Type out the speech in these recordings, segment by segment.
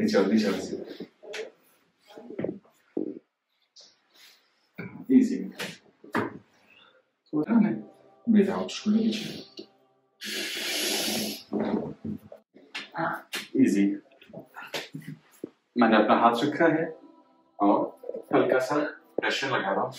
नीचे आओ नीचे आओ Easy. So down it. Breathe out slowly. Easy. मैंने अपना हाथ रखा है और हल्का सा प्रेशर लगा रहा हूँ।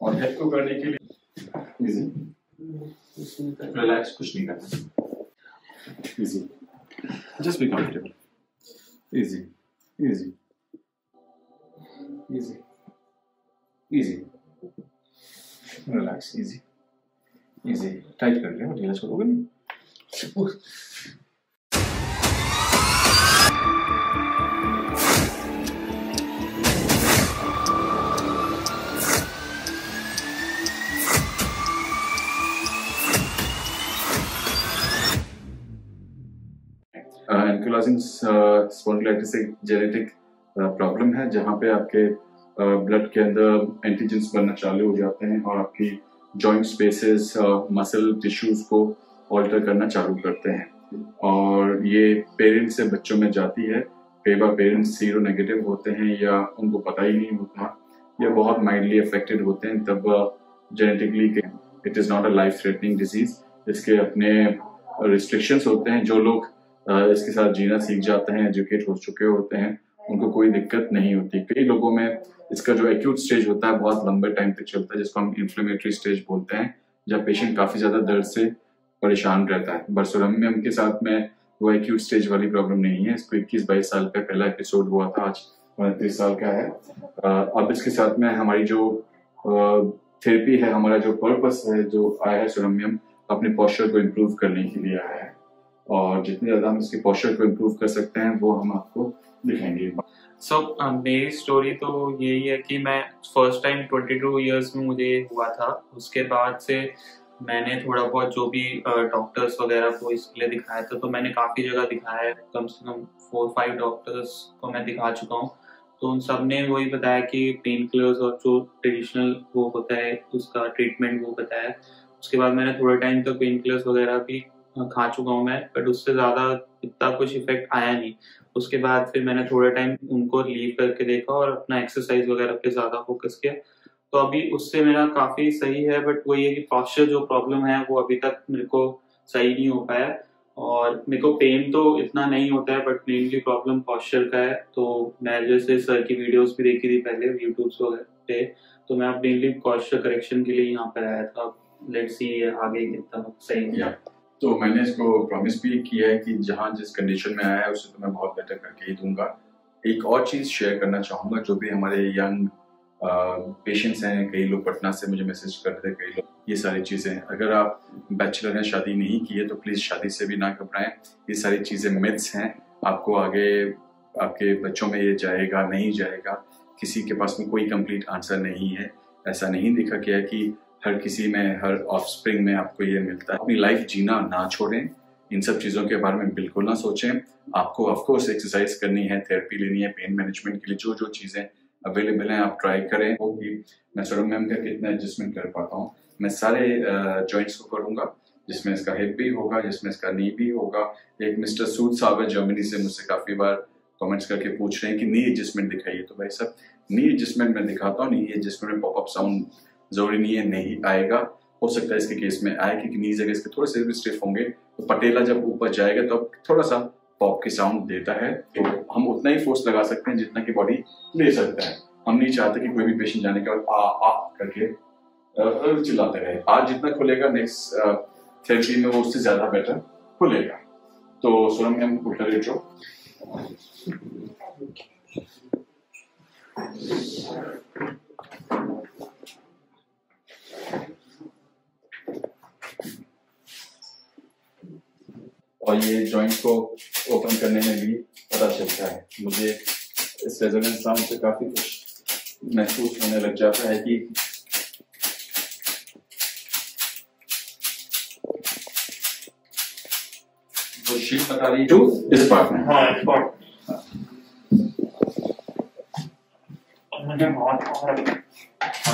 और हेड को करने के लिए इजी रिलैक्स कुछ नहीं करना। Easy just be comfortable easy easy easy. Easy. Relax, easy. Easy. Tight कर लिया ढीला छोड़ोगे नहीं? एंकुलाजिंग स्पॉन्डिलाइटिस एक जेनेटिक प्रॉब्लम है, जहाँ पे आपके ब्लड के अंदर एंटीजेंस बनना चालू हो जाते हैं और आपकी जॉइंट स्पेसेस मसल टिश्यूज को ऑल्टर करना चालू करते हैं। और ये पेरेंट्स से बच्चों में जाती है बार पेरेंट्स सीरो नेगेटिव होते हैं या उनको पता ही नहीं होता, या बहुत माइल्डली अफेक्टेड होते हैं, तब genetically it is not a life threatening disease इसके अपने रिस्ट्रिक्शंस होते हैं, जो लोग इसके साथ जीना सीख जाते हैं एजुकेट हो चुके होते हैं, उनको कोई दिक्कत नहीं होती। कई लोगों में इसका जो एक्यूट स्टेज होता है, बहुत लंबे टाइम तक चलता है, जिसको हम इन्फ्लेमेटरी स्टेज बोलते हैं, जब पेशेंट काफ़ी ज़्यादा दर्द से परेशान रहता है। बरसोलमियम के साथ में वो एक्यूट स्टेज वाली प्रॉब्लम नहीं है। इसको 21-22 साल का पहला एपिसोड हुआ था, आज उनतीस साल का है। अब इसके साथ में हमारी जो थेरेपी है, हमारा जो पर्पस है, जो आया है सोलमियम अपने पॉस्चर को इम्प्रूव करने के लिए आया है। और जितने ज़्यादा हम इसके पॉस्चर को इम्प्रूव कर सकते हैं वो हम आपको दिखाएँगे। सो so, uh, मेरी स्टोरी तो यही है कि मैं फ़र्स्ट टाइम 22 इयर्स में मुझे हुआ था। उसके बाद से मैंने थोड़ा बहुत जो भी डॉक्टर्स uh, वगैरह को इसके लिए दिखाया था तो मैंने काफ़ी जगह दिखाया है। कम से कम फोर फाइव डॉक्टर्स को मैं दिखा चुका हूँ। तो उन सबने वही बताया कि पेन किलर्स और जो ट्रेडिशनल वो होता है उसका ट्रीटमेंट वो बताया। उसके बाद मैंने थोड़े टाइम तक पेन किलर्स वगैरह भी खा चुका हूँ मैं बट उससे ज़्यादा इतना कुछ इफ़ेक्ट आया नहीं। उसके बाद फिर मैंने थोड़े टाइम उनको लीव करके देखा और अपना एक्सरसाइज वगैरह पे ज़्यादा फोकस किया। तो अभी उससे मेरा काफ़ी सही है बट वही है कि पॉस्चर जो प्रॉब्लम है, वो अभी तक मेरे को सही नहीं हो पाया। और मेरे को पेन तो इतना नहीं होता है बट मेनली प्रॉब्लम पॉस्चर का है। तो मैं जैसे सर की वीडियोस भी देखी थी पहले यूट्यूब पे तो मैं अब मेनली पॉस्चर करेक्शन के लिए यहाँ पर आया था। लेट्स सी आगे कितना सही है। तो मैंने इसको प्रॉमिस भी किया है कि जहाँ जिस कंडीशन में आया है, उसे तो मैं बहुत बेटर करके ही दूँगा। एक और चीज़ शेयर करना चाहूँगा, जो भी हमारे यंग पेशेंट्स हैं, कई लोग पटना से मुझे मैसेज कर रहे थे, कई लोग, ये सारी चीज़ें। अगर आप बैचलर हैं, शादी नहीं की है तो प्लीज़ शादी से भी ना घबराएँ। ये सारी चीज़ें मिथ्स हैं। आपको आगे, आपके बच्चों में ये जाएगा, नहीं जाएगा, किसी के पास में कोई कंप्लीट आंसर नहीं है। ऐसा नहीं देखा गया कि हर किसी में, हर ऑफ़ में आपको ये मिलता है। अपनी लाइफ जीना ना छोड़ें। इन सब चीज़ों के बारे में बिल्कुल ना सोचें। आपको ऑफकोर्स एक्सरसाइज करनी है थेरेपी लेनी है पेन मैनेजमेंट के लिए जो जो चीज़ें अवेलेबल हैं, आप ट्राई करें। होगी। मैं सोरोमियम का कितना एडजस्टमेंट कर पाता हूँ। मैं सारे जॉइंट्स को करूँगा, जिसमें इसका हिप भी होगा, जिसमें इसका नी भी होगा। एक मिस्टर सूद साहब है जर्मनी से, मुझसे काफ़ी बार कमेंट्स करके पूछ रहे हैं कि नी एडजस्टमेंट दिखाइए। तो भाई साहब नी एडजस्टमेंट मैं दिखाता हूँ नी एडजस्टमेंट में पॉपअप साउंड ज़रूरी नहीं है, नहीं आएगा। हो सकता है इसके केस में आए, क्योंकि नीज अगर इसके थोड़े से भी स्टिफ होंगे तो पटेला जब ऊपर जाएगा तो थोड़ा सा पॉप की साउंड देता है। तो हम उतना ही फोर्स लगा सकते हैं जितना की बॉडी ले सकता है। हम नहीं चाहते कि कोई भी पेशेंट जाने के बाद, आ आ, करके चिल्लाते रहे। आज जितना खुलेगा नेक्स्ट थेरेपी में वो उससे ज़्यादा बेटर खुलेगा। तो सोनम हम उल्टा रेट्रो और ये जॉइंट को ओपन करने में भी पता चलता है। मुझे इस रेजोनेंस साउंड से काफ़ी कुछ महसूस होने लग जाता है कि वो शीट बता रही टू इस पार्ट में। हाँ इस पार्ट मुझे बहुत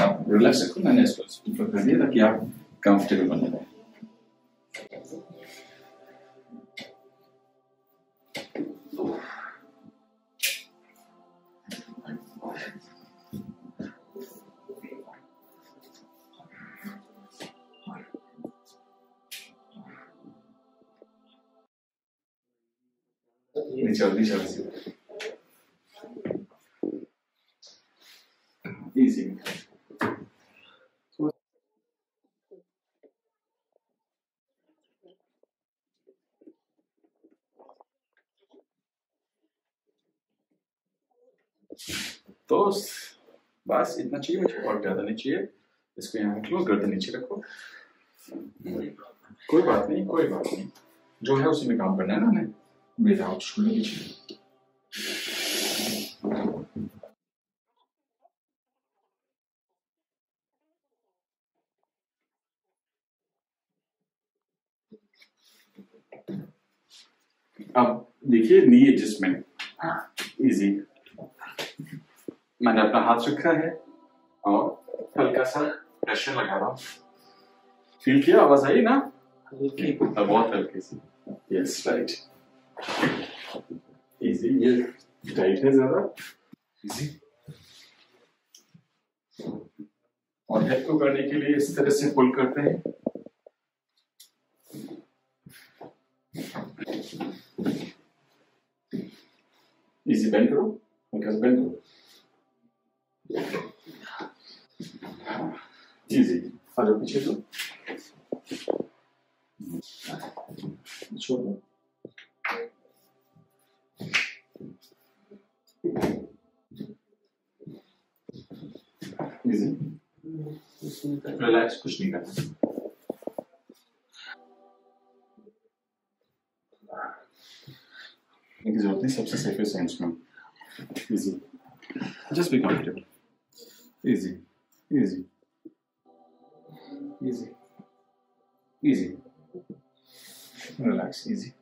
आप रिलैक्स रखो मैंने इसको कर दिया ताकि आप कंफर्टेबल बने रहे। नीचे और नीचे नीचे इजी तो बस इतना चाहिए मुझे, और ज़्यादा नहीं चाहिए। इसको यहाँ रख लो गर्दन नीचे रखो। कोई बात नहीं, कोई बात नहीं। जो है उसी में काम करना है ना हमें। विदाउट शोल्डर अब देखिए नी एडजस्टमेंट इजी मैंने अपना हाथ रखा है और हल्का सा प्रेशर लगा रहा हूँ। फील किया? आवाज़ आई ना? हल्की। बहुत हल्की सी। यस राइट इजी ये टाइट है ज़्यादा। इजी और हेड को करने के लिए इस तरह से पुल करते हैं। इजी बेंड करो। हल्का सा बेंड करो। इजी आ जाओ पीछे तो छोड़ो इजी रिलैक्स कुछ नहीं करना की ज़रूरत नहीं सबसे सेफेस्ट सेंस में easy just be comfortable easy easy easy easy relax easy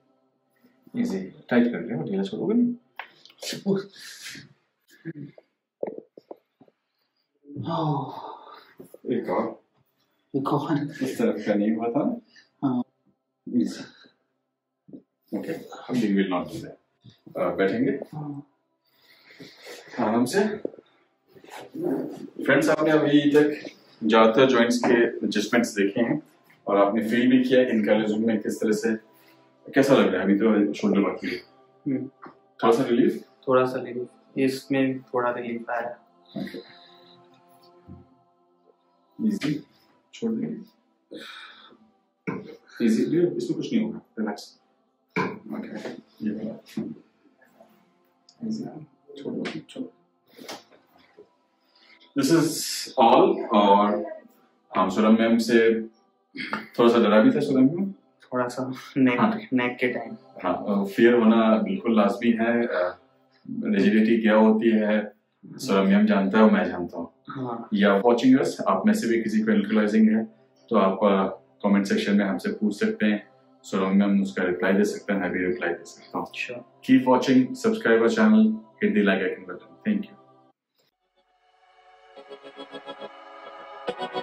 easy tight कर लिया। ढीला छोड़ोगे नहीं एक और। कौन इस तरफ़ का नहीं हुआ था। हाँ। ओके हम विल नॉट डू दैट बैठेंगे। आराम से। फ्रेंड्स आपने अभी तक ज़्यादातर जॉइंट्स के एडजस्टमेंट्स देखे हैं और आपने फील भी किया इनका रिज्यूम में किस तरह से कैसा लग रहा है? अभी तो शोल्डर बाकी है। हम्म। थोड़ा सा रिलीफ थोड़ा सा रिलीफ इसमें थोड़ा रिलीफ आया। इजी छोड़ देंगे। इजी इसमें कुछ नहीं होगा। रिलैक्स ओके ये छोड़ दो। छोड़ दिस इज़ ऑल और हम सुरम मैम से थोड़ा सा डरा भी था सुरम मैम थोड़ा सा नेक हाँ। नेक के टाइम हाँ फियर होना बिल्कुल लाजमी है रिजिडिटी क्या होती है सुरम मैम जानता है और मैं जानता हूँ। हाँ। या वाचिंग अस आप में से भी किसी को एल्कलाइजिंग है तो आप कमेंट सेक्शन में हमसे पूछ सकते हैं। सो हम उसका रिप्लाई दे सकते हैं मैं भी रिप्लाई दे सकता हूँ। Keep watching subscribe our channel hit the like icon button thank you